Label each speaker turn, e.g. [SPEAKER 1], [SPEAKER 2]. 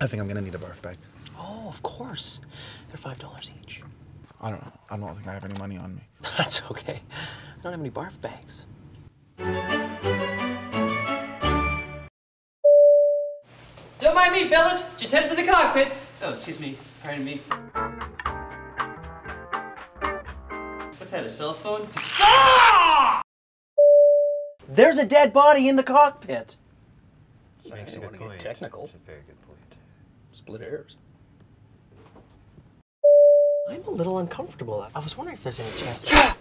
[SPEAKER 1] I think I'm gonna need a barf bag.
[SPEAKER 2] Oh, of course. They're five dollars each.
[SPEAKER 1] I don't know. I don't think I have any money on me.
[SPEAKER 2] That's okay. I don't have any barf bags.
[SPEAKER 3] Don't mind me, fellas. Just head to the cockpit. Oh, excuse me. Pardon me. What's that, a cell phone?
[SPEAKER 2] There's a dead body in the cockpit.
[SPEAKER 4] Makes a
[SPEAKER 2] don't
[SPEAKER 4] good
[SPEAKER 2] wanna get
[SPEAKER 4] point.
[SPEAKER 2] technical.
[SPEAKER 4] That's a very good point.
[SPEAKER 2] Split hairs. I'm a little uncomfortable. I was wondering if there's any chance.